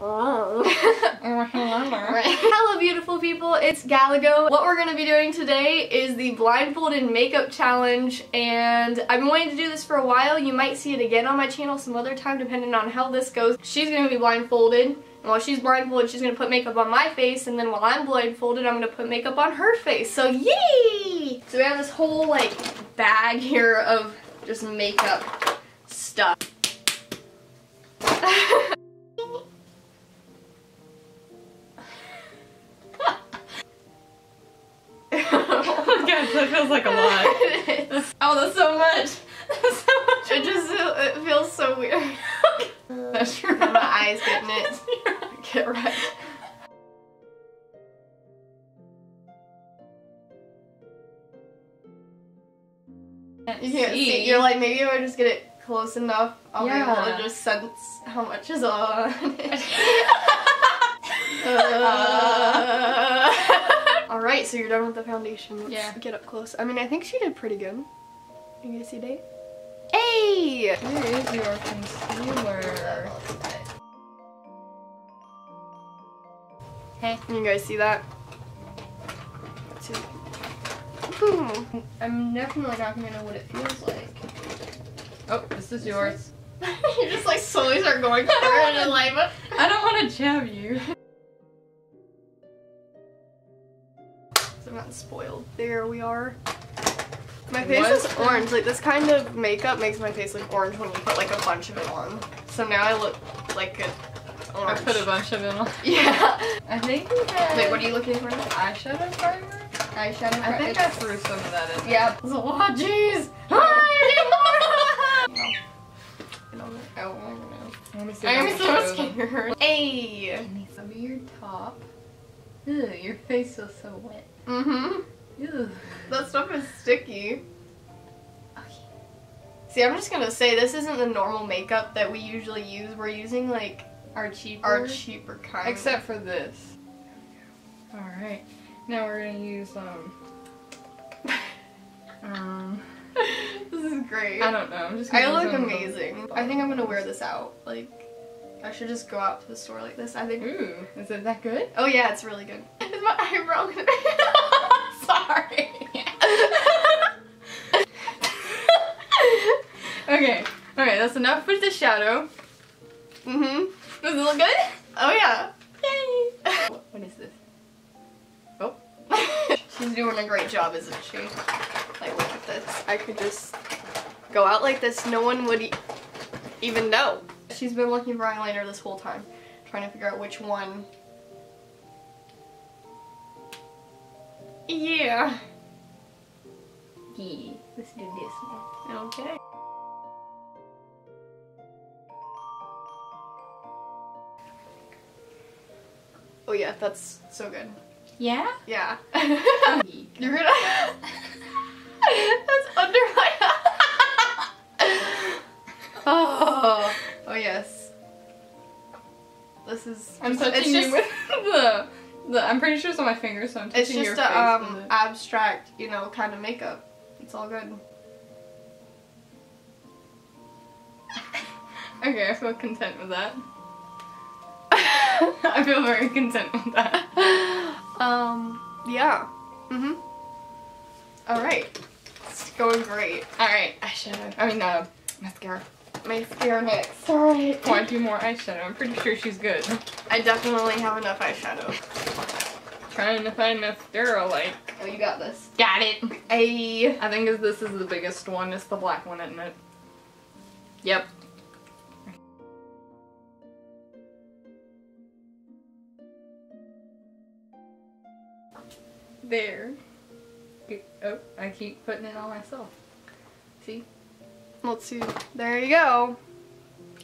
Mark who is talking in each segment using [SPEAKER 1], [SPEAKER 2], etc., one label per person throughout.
[SPEAKER 1] Hello beautiful people, it's Galago. What we're going to be doing today is the blindfolded makeup challenge and I've been wanting to do this for a while. You might see it again on my channel some other time depending on how this goes. She's going to be blindfolded and while she's blindfolded she's going to put makeup on my face and then while I'm blindfolded I'm going to put makeup on her face. So yay! So we have this whole like bag here of just makeup stuff.
[SPEAKER 2] feels like a lot.
[SPEAKER 1] it is.
[SPEAKER 2] Oh, that's so much. That's so much.
[SPEAKER 1] It just it feels so weird.
[SPEAKER 2] That's true.
[SPEAKER 1] My eyes getting it. Get right. You can't see. You're like maybe if I just get it close enough, I'll be able to just sense how much is on it. Uh, All right, so you're done with the foundation. Let's
[SPEAKER 2] Yeah.
[SPEAKER 1] get up close. I mean, I think she did pretty good. You guys see Dave? Hey!
[SPEAKER 2] Where is your concealer? Hey.
[SPEAKER 1] You guys see that? See? Boom.
[SPEAKER 2] I'm definitely not gonna know what it feels like. Oh, this is yours.
[SPEAKER 1] you just like slowly start going for it and like.
[SPEAKER 2] I don't want to jab you.
[SPEAKER 1] Not spoiled. There we are. My face
[SPEAKER 2] What's
[SPEAKER 1] is orange. Like this kind of makeup makes my face look orange when you put like a bunch of it on. So now I look like a
[SPEAKER 2] I
[SPEAKER 1] orange.
[SPEAKER 2] put a bunch of it on.
[SPEAKER 1] Yeah.
[SPEAKER 2] I think had
[SPEAKER 1] Wait, what are you looking for?
[SPEAKER 2] eyeshadow primer.
[SPEAKER 1] Eyeshadow. Primer.
[SPEAKER 2] I think I threw some of that in.
[SPEAKER 1] Yeah. It's a lot. Jeez. I don't.
[SPEAKER 2] Oh, I don't know. Let me see
[SPEAKER 1] I'm so
[SPEAKER 2] can show them.
[SPEAKER 1] scared. Hey.
[SPEAKER 2] Give me some of your top. Ew, your face feels so wet.
[SPEAKER 1] Mm-hmm.
[SPEAKER 2] Ew.
[SPEAKER 1] That stuff is sticky.
[SPEAKER 2] Okay.
[SPEAKER 1] See, I'm just gonna say this isn't the normal makeup that we usually use. We're using like
[SPEAKER 2] Our cheaper.
[SPEAKER 1] our cheaper kind.
[SPEAKER 2] Except for this. Alright. Now we're gonna use, um. Um.
[SPEAKER 1] this is great.
[SPEAKER 2] I don't know. I'm just
[SPEAKER 1] I look amazing. I think I'm gonna wear this out. Like, I should just go out to the store like this. I think.
[SPEAKER 2] Ooh, is it that good?
[SPEAKER 1] Oh yeah, it's really good. Is my eyebrow gonna Sorry.
[SPEAKER 2] Okay. Alright, that's enough with the shadow.
[SPEAKER 1] Mm-hmm.
[SPEAKER 2] Does it look good?
[SPEAKER 1] Oh yeah.
[SPEAKER 2] Yay! What is this? Oh.
[SPEAKER 1] She's doing a great job, isn't she? Like, look at this. I could just go out like this. No one would e- even know. She's been looking for eyeliner this whole time, trying to figure out which one. Yeah.
[SPEAKER 2] Yeah. Let's do this one.
[SPEAKER 1] Okay. Oh yeah, that's so good.
[SPEAKER 2] Yeah?
[SPEAKER 1] Yeah.
[SPEAKER 2] You're
[SPEAKER 1] gonna. That's under my. oh. Oh yes. This is.
[SPEAKER 2] I'm
[SPEAKER 1] it's
[SPEAKER 2] touching
[SPEAKER 1] just,
[SPEAKER 2] you with the, the. I'm pretty sure it's on my finger, so I'm touching
[SPEAKER 1] It's just
[SPEAKER 2] your
[SPEAKER 1] a um abstract, you know, kind of makeup. It's all good.
[SPEAKER 2] Okay, I feel content with that. I feel very content with that.
[SPEAKER 1] um. Yeah. Mhm. All right. It's going great.
[SPEAKER 2] Alright, eyeshadow. I mean, uh, mascara.
[SPEAKER 1] Mascara. All right.
[SPEAKER 2] Want to do more eyeshadow? I'm pretty sure she's good.
[SPEAKER 1] I definitely have enough eyeshadow.
[SPEAKER 2] Trying to find mascara, like.
[SPEAKER 1] Oh, you got this.
[SPEAKER 2] Got it.
[SPEAKER 1] A.
[SPEAKER 2] I think this is the biggest one. It's the black one, isn't it? Yep. There. Oh, I keep putting it on myself. See?
[SPEAKER 1] Let's see. There you go.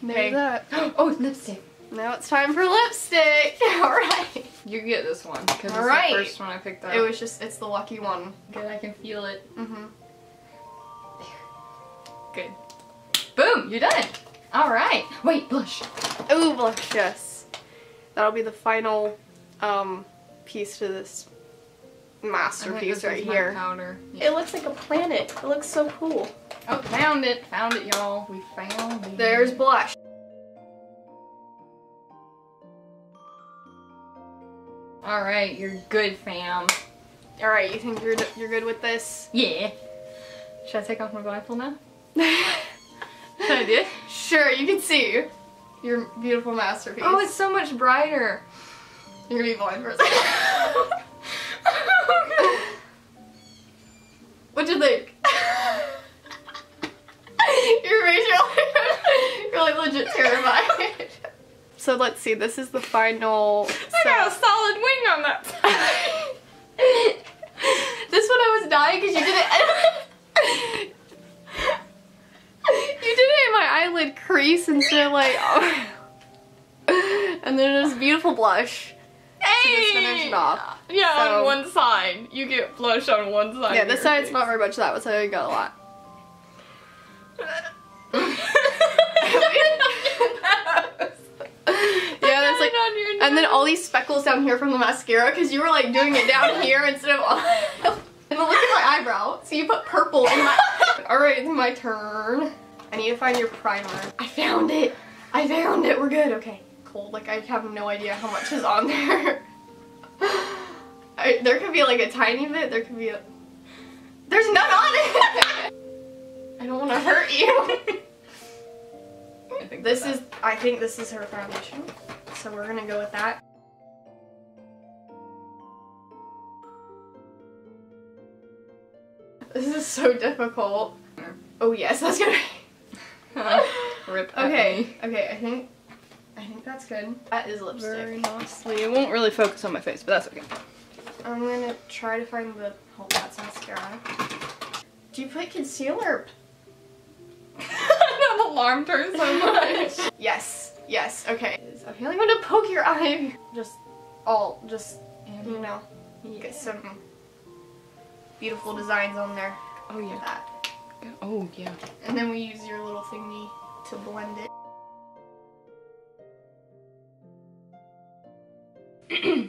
[SPEAKER 1] There's
[SPEAKER 2] Okay.
[SPEAKER 1] that.
[SPEAKER 2] Oh, lipstick.
[SPEAKER 1] Now it's time for lipstick. All right.
[SPEAKER 2] You get this one because it's
[SPEAKER 1] Alright.
[SPEAKER 2] the first one I picked up.
[SPEAKER 1] It was just, it's the lucky one.
[SPEAKER 2] good. I can feel it.
[SPEAKER 1] Mm-hmm.
[SPEAKER 2] Good. Boom! You're done. All right. Wait, blush.
[SPEAKER 1] Ooh, blush, yes. That'll be the final um, piece to this masterpiece right here.
[SPEAKER 2] Powder.
[SPEAKER 1] It looks like a planet. It looks so cool.
[SPEAKER 2] Oh, found it. Found it, y'all. We found it.
[SPEAKER 1] There's blush.
[SPEAKER 2] All right, you're good, fam.
[SPEAKER 1] All right, you think you're you're good with this?
[SPEAKER 2] Yeah. Should I take off my blindfold now? Should I do it?
[SPEAKER 1] Sure, you can see your beautiful masterpiece.
[SPEAKER 2] Oh, it's so much brighter.
[SPEAKER 1] You're gonna be blind for a second. What'd you think? Your face, you're like, legit terrified. So let's see, this is the final
[SPEAKER 2] I got a solid wing on that side.
[SPEAKER 1] this one I was dying because you did it. you did it in my eyelid crease instead of like. and then there's beautiful blush. to just finish it off.
[SPEAKER 2] Yeah,
[SPEAKER 1] So-
[SPEAKER 2] on one side. You get blush on one side.
[SPEAKER 1] Yeah, this side's
[SPEAKER 2] face.
[SPEAKER 1] not very much. That side I got a lot. Yeah, there's like,
[SPEAKER 2] on your
[SPEAKER 1] and then all these speckles down here from the mascara because you were like doing it down here instead of. and then look at my eyebrow. So you put purple in my. All right, it's my turn. I need to find your primer. I found it. I found it. We're good. Okay, cold. Like I have no idea how much is on there. I, there could be like a tiny bit. There could be a. There's none on it. I don't want to hurt you.
[SPEAKER 2] I think
[SPEAKER 1] This is, I think this is her foundation. So we're gonna go with that. This is so difficult. Oh yes, that's gonna
[SPEAKER 2] that. Rip.
[SPEAKER 1] Okay, okay, I think, I think that's good. That is lipstick.
[SPEAKER 2] Very nicely. It won't really focus on my face, but that's okay.
[SPEAKER 1] I'm gonna try to find the, oh that's mascara. Do you put concealer?
[SPEAKER 2] that alarm turns so much.
[SPEAKER 1] Yes, yes, okay. I feel like I'm gonna poke your eye. Just, all, just, you mm-hmm. know, get some beautiful designs on there.
[SPEAKER 2] Oh yeah.
[SPEAKER 1] that.
[SPEAKER 2] Oh yeah.
[SPEAKER 1] And then we use your little thingy to blend it.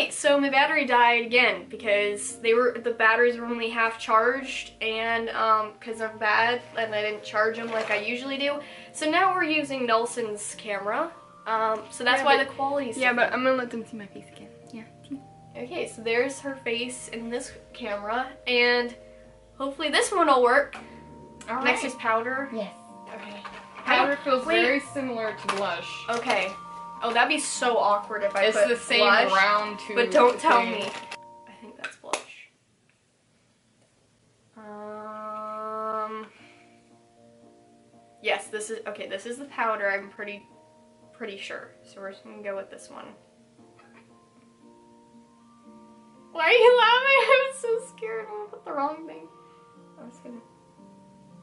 [SPEAKER 1] Alright, so my battery died again because they were the batteries were only half charged and um because I'm bad and I didn't charge them like I usually do. So now we're using Nelson's camera. Um so that's
[SPEAKER 2] Yeah,
[SPEAKER 1] why
[SPEAKER 2] but-
[SPEAKER 1] the quality's
[SPEAKER 2] Yeah, but. I'm gonna let them see my face again. Yeah.
[SPEAKER 1] Okay, so there's her face in this camera and hopefully this one will work.
[SPEAKER 2] All
[SPEAKER 1] Next is powder.
[SPEAKER 2] Yes.
[SPEAKER 1] Okay.
[SPEAKER 2] Powder feels
[SPEAKER 1] Wait.
[SPEAKER 2] very similar to blush.
[SPEAKER 1] Okay. Oh, that'd be so awkward if I
[SPEAKER 2] it's
[SPEAKER 1] put
[SPEAKER 2] the same
[SPEAKER 1] blush,
[SPEAKER 2] round tube.
[SPEAKER 1] But don't tell
[SPEAKER 2] thing.
[SPEAKER 1] me. I think that's blush. Um. Yes, this is okay. This is the powder. I'm pretty, pretty sure. So we're just gonna go with this one. Why are you laughing? I'm so scared. I'm gonna put the wrong thing. I was gonna.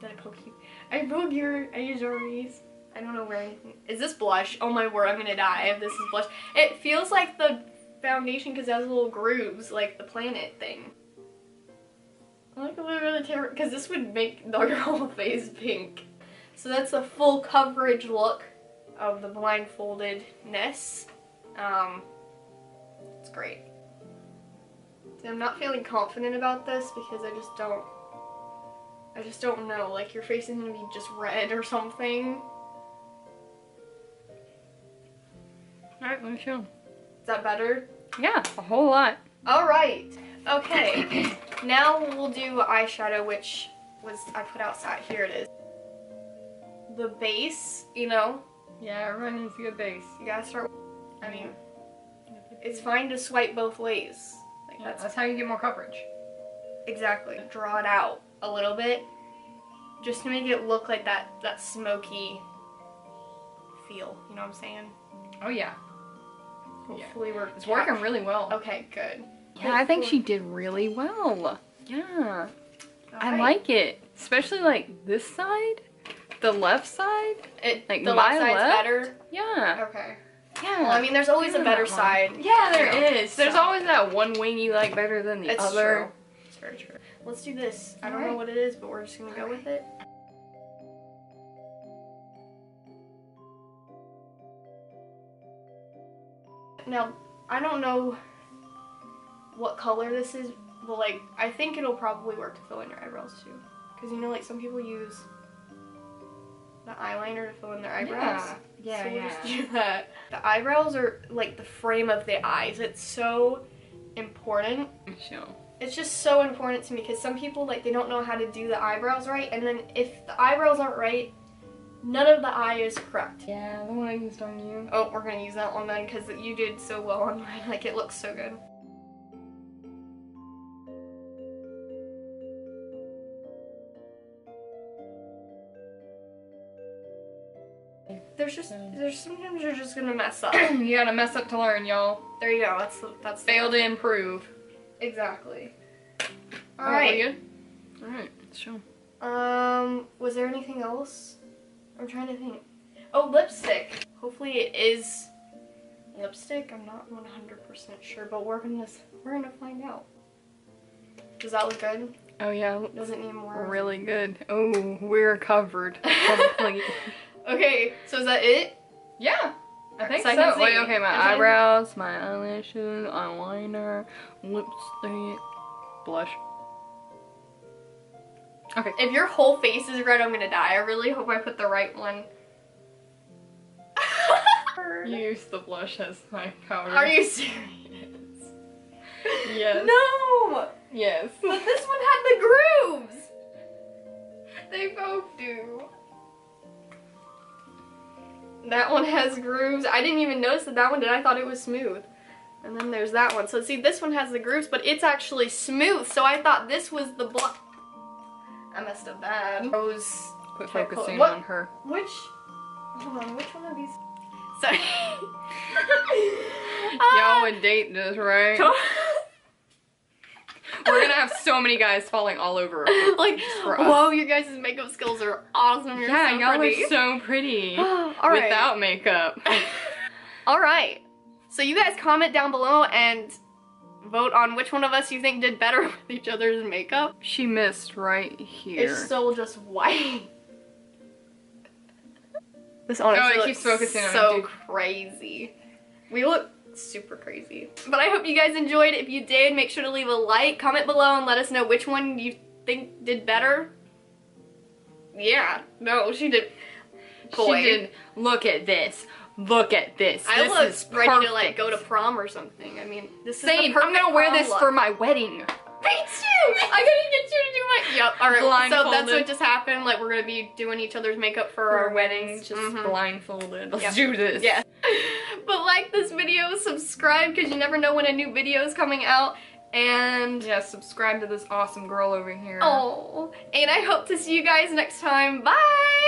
[SPEAKER 1] Did I poke you? I broke your. I used. I don't know where anything. Is this blush? Oh my word, I'm gonna die if this is blush. It feels like the foundation because it has little grooves, like the planet thing. I'm like a little really terrible because this would make your whole face pink. So that's a full coverage look of the blindfoldedness. Um, it's great. See, I'm not feeling confident about this because I just don't. I just don't know. Like your face is gonna be just red or something.
[SPEAKER 2] Alright, let me show.
[SPEAKER 1] Is that better?
[SPEAKER 2] Yeah, a whole lot.
[SPEAKER 1] All right. Okay. now we'll do eyeshadow, which was I put outside. Here it is. The base, you know,
[SPEAKER 2] Yeah, everyone needs a good base.
[SPEAKER 1] you gotta start. I mean, it's fine to swipe both ways. Like
[SPEAKER 2] Yeah,
[SPEAKER 1] that's
[SPEAKER 2] that's how you get more coverage.
[SPEAKER 1] exactly. Draw it out a little bit, just to make it look like that that smoky feel. You know what I'm saying?
[SPEAKER 2] Oh yeah, Yeah.
[SPEAKER 1] We're
[SPEAKER 2] it's working really well.
[SPEAKER 1] Okay, good.
[SPEAKER 2] Yeah, I think she did really well. Yeah, I
[SPEAKER 1] Alright.
[SPEAKER 2] like it, especially like this side, the left side.
[SPEAKER 1] it.
[SPEAKER 2] like
[SPEAKER 1] the
[SPEAKER 2] my
[SPEAKER 1] left side's
[SPEAKER 2] left?
[SPEAKER 1] better.
[SPEAKER 2] Yeah,
[SPEAKER 1] Okay.
[SPEAKER 2] yeah.
[SPEAKER 1] Well, I mean, there's always a better
[SPEAKER 2] one.
[SPEAKER 1] side.
[SPEAKER 2] Yeah, there
[SPEAKER 1] you know,
[SPEAKER 2] is. There's
[SPEAKER 1] so-
[SPEAKER 2] always that one wing you like better than the
[SPEAKER 1] It's
[SPEAKER 2] other.
[SPEAKER 1] true. It's very true. Let's do this. I don't know what it is, but we're just gonna go with it. Now, I don't know what color this is, but like, I think it'll probably work to fill in your eyebrows too. Because you know, like, some people use the eyeliner to fill in their eyebrows.
[SPEAKER 2] Yeah. Yeah,
[SPEAKER 1] so we'll just do that. The eyebrows are like the frame of the eyes. It's so important.
[SPEAKER 2] Show.
[SPEAKER 1] It's just so important to me because some people like they don't know how to do the eyebrows right, and then if the eyebrows aren't right, none of the eye is correct.
[SPEAKER 2] Yeah, the one I used on you.
[SPEAKER 1] Oh, we're gonna use that one then because you did so well on mine. Like it looks so good. There's just there's sometimes you're just gonna mess up.
[SPEAKER 2] you gotta mess up to learn, y'all.
[SPEAKER 1] there you go. That's the, that's
[SPEAKER 2] Fail to improve.
[SPEAKER 1] exactly. All
[SPEAKER 2] All
[SPEAKER 1] right.
[SPEAKER 2] right. All right. Show.
[SPEAKER 1] Um, was there anything else? I'm trying to think. Oh, lipstick. Hopefully it is lipstick. I'm not 100% sure, but we're gonna we're gonna find out. Does that look good?
[SPEAKER 2] Oh yeah,
[SPEAKER 1] Does it need more?
[SPEAKER 2] really good. Oh, we're covered.
[SPEAKER 1] Okay, so is that it?
[SPEAKER 2] yeah. I think
[SPEAKER 1] So
[SPEAKER 2] so. Wait, okay, my eyebrows, my eyelashes, eyeliner, lipstick, blush. Okay.
[SPEAKER 1] If your whole face is red, I'm gonna die. I really hope I put the right one.
[SPEAKER 2] Use the blush as my powder.
[SPEAKER 1] Are you serious?
[SPEAKER 2] Yes.
[SPEAKER 1] No!
[SPEAKER 2] Yes.
[SPEAKER 1] But this one had the grooves!
[SPEAKER 2] They both do.
[SPEAKER 1] That one has grooves. I didn't even notice that that one did. I thought it was smooth. And then there's that one. So see, this one has the grooves, but it's actually smooth. So I thought this was the blush. I messed up bad. Rose.
[SPEAKER 2] Quit focusing
[SPEAKER 1] what-
[SPEAKER 2] on her.
[SPEAKER 1] Which? Hold on. Which one of these? Sorry. Ah!
[SPEAKER 2] Y'all would date this, right? We're gonna have so many guys falling all over us.
[SPEAKER 1] like, whoa, your guys' makeup skills are awesome. You're
[SPEAKER 2] Yeah,
[SPEAKER 1] so
[SPEAKER 2] y'all
[SPEAKER 1] pretty.
[SPEAKER 2] are so pretty.
[SPEAKER 1] All right.
[SPEAKER 2] Without makeup.
[SPEAKER 1] All right. So you guys comment down below and vote on which one of us you think did better with each other's makeup.
[SPEAKER 2] she missed right here.
[SPEAKER 1] It's still just white. This honestly
[SPEAKER 2] Oh, it
[SPEAKER 1] looks
[SPEAKER 2] keeps focusing
[SPEAKER 1] so
[SPEAKER 2] me, dude.
[SPEAKER 1] crazy. We look super crazy. But I hope you guys enjoyed. If you did, make sure to leave a like, comment below, and let us know which one you think did better. Yeah, no, she did. Boy.
[SPEAKER 2] She did. Look at this. Look at this.
[SPEAKER 1] I
[SPEAKER 2] this
[SPEAKER 1] look
[SPEAKER 2] is
[SPEAKER 1] ready to like go to prom or something. I mean, this is
[SPEAKER 2] Same.
[SPEAKER 1] the
[SPEAKER 2] I'm gonna wear this
[SPEAKER 1] look.
[SPEAKER 2] for my wedding.
[SPEAKER 1] Me too. I gotta get you to do my. Yep. All right. So that's what just happened. Like we're gonna be doing each other's makeup for, our weddings.
[SPEAKER 2] Just
[SPEAKER 1] Mhm.
[SPEAKER 2] blindfolded. Let's
[SPEAKER 1] Yep.
[SPEAKER 2] do this.
[SPEAKER 1] Yeah. But like this video, subscribe because you never know when a new video is coming out. And
[SPEAKER 2] Yeah, subscribe to this awesome girl over here.
[SPEAKER 1] oh, and I hope to see you guys next time. Bye.